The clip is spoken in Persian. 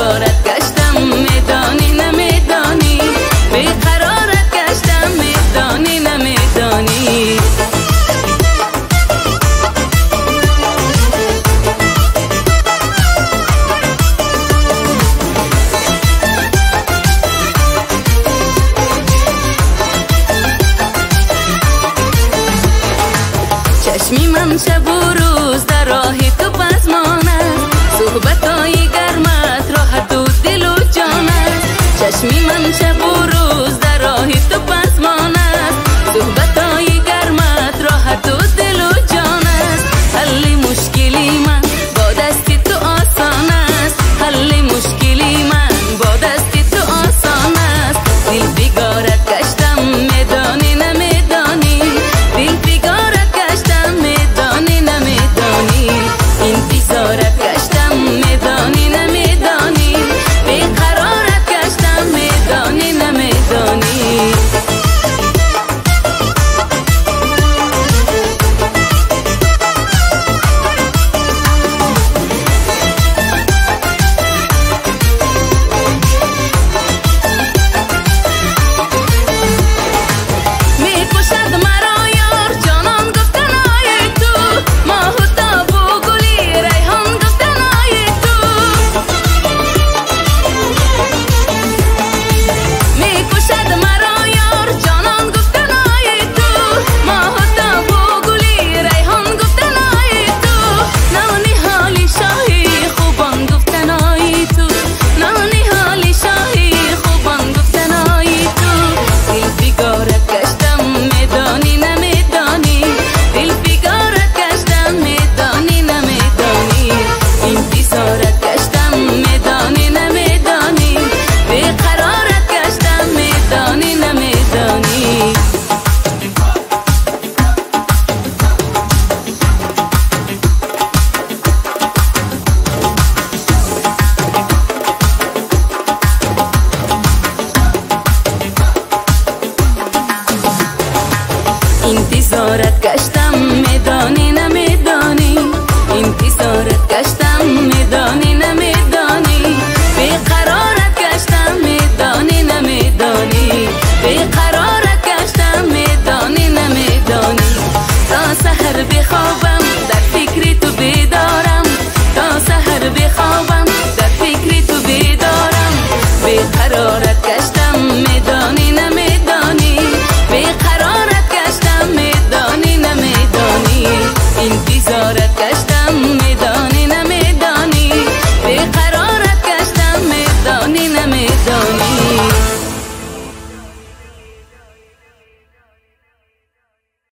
بیقرارت گشتم میدانی نمیدانی؟ بیقرارت گشتم میدانی نمیدانی؟ چشمی من شب و روز در